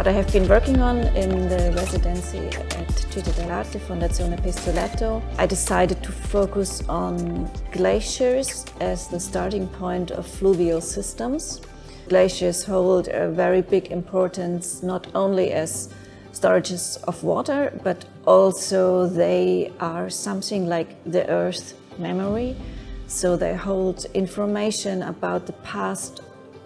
What I have been working on in the residency at Città dell'Arte Fondazione Pistoletto, I decided to focus on glaciers as the starting point of fluvial systems. Glaciers hold a very big importance not only as storages of water, but also they are something like the Earth memory. So they hold information about the past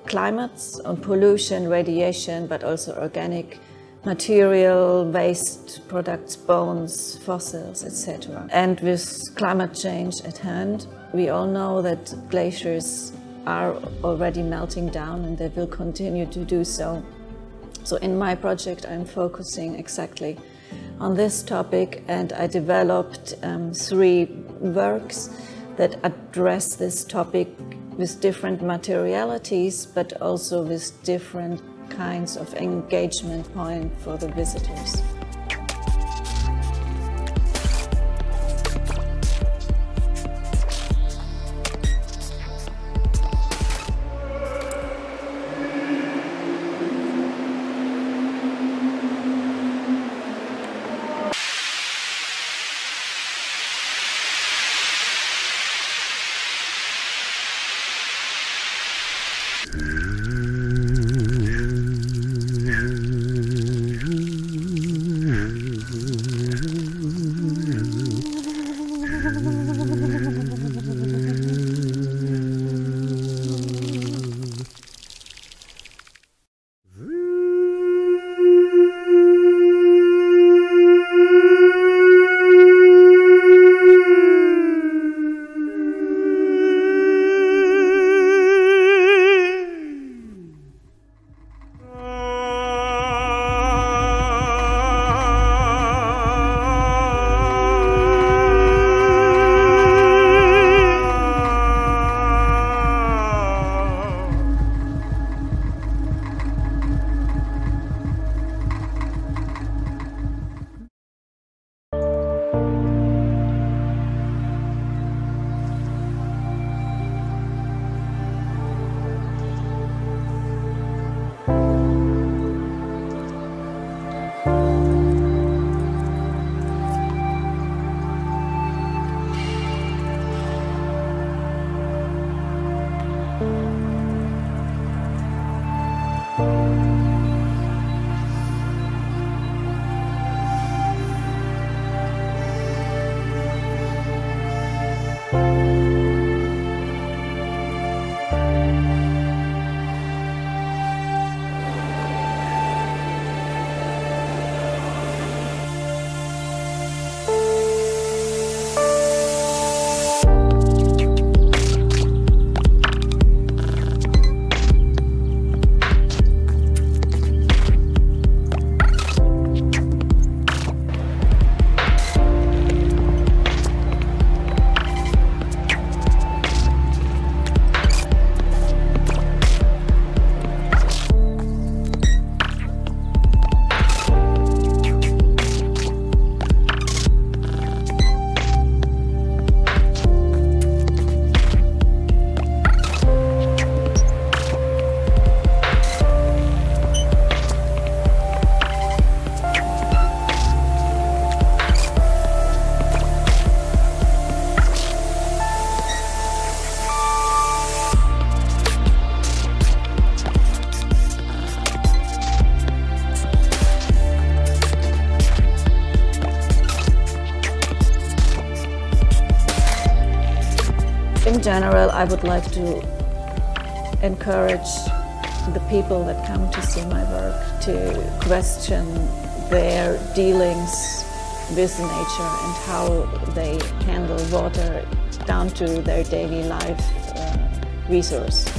climates, on pollution, radiation, but also organic material, waste products, bones, fossils, etc. And with climate change at hand, we all know that glaciers are already melting down and they will continue to do so. So in my project, I'm focusing exactly on this topic and I developed um, three works that address this topic with different materialities, but also with different kinds of engagement point for the visitors. General, I would like to encourage the people that come to see my work to question their dealings with nature and how they handle water down to their daily life uh, resource.